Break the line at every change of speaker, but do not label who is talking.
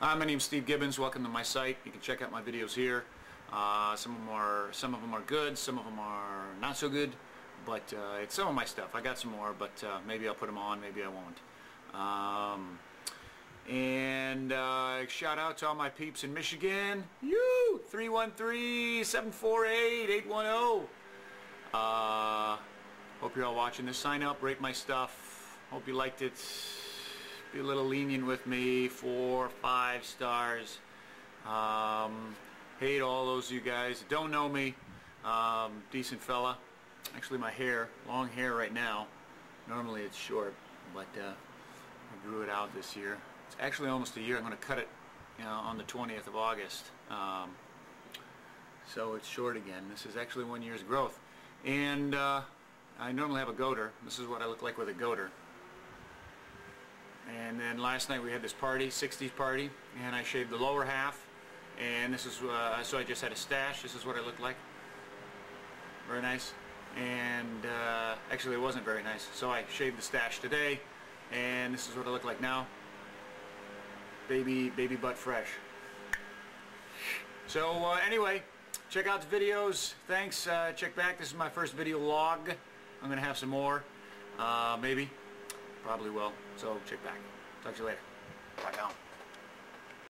Uh, my name's Steve Gibbons. Welcome to my site. You can check out my videos here. Uh, some of them are some of them are good. Some of them are not so good. But uh, it's some of my stuff. I got some more, but uh, maybe I'll put them on. Maybe I won't. Um, and uh, shout out to all my peeps in Michigan. You 313-748-810. Uh, hope you're all watching this. Sign up, rate my stuff. Hope you liked it. Be a little lenient with me. Four, five stars. Um, hate all those you guys. That don't know me. Um, decent fella. Actually, my hair, long hair right now. Normally it's short, but uh, I grew it out this year. It's actually almost a year. I'm going to cut it you know, on the 20th of August. Um, so it's short again. This is actually one year's growth. And uh, I normally have a goater. This is what I look like with a goater. And then last night we had this party, 60s party, and I shaved the lower half. And this is, uh, so I just had a stash. This is what I looked like. Very nice. And uh, actually it wasn't very nice. So I shaved the stash today, and this is what I look like now. Baby, baby butt fresh. So uh, anyway, check out the videos. Thanks. Uh, check back. This is my first video log. I'm going to have some more. Uh, maybe. Probably will. So check back. Talk to you later. Bye now.